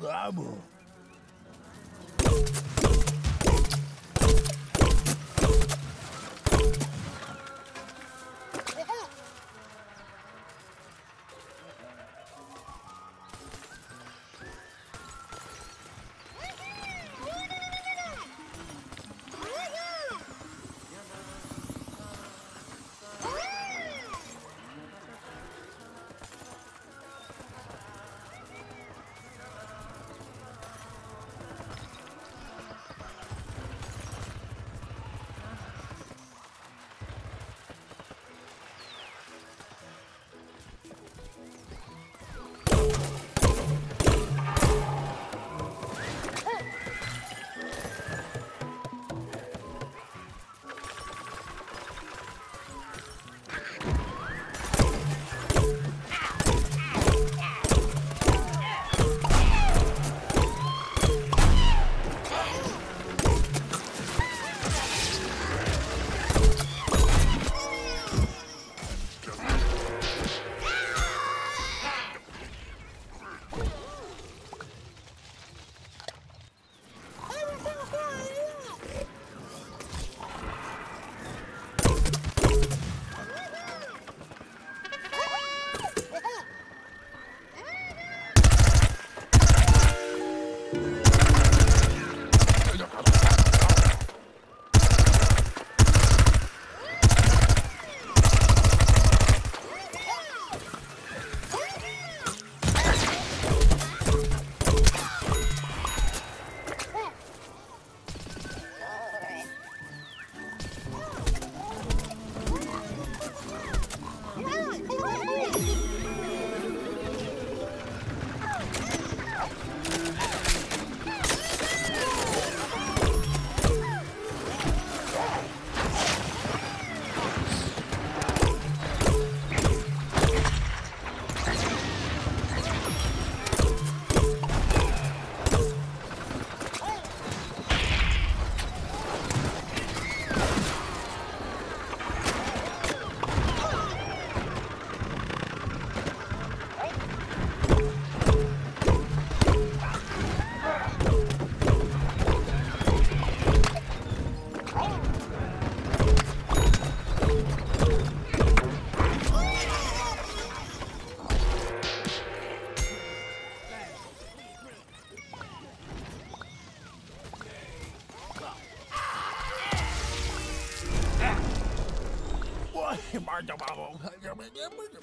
Bravo. 你玩儿你妈妈我看你根本根本就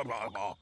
阿巴阿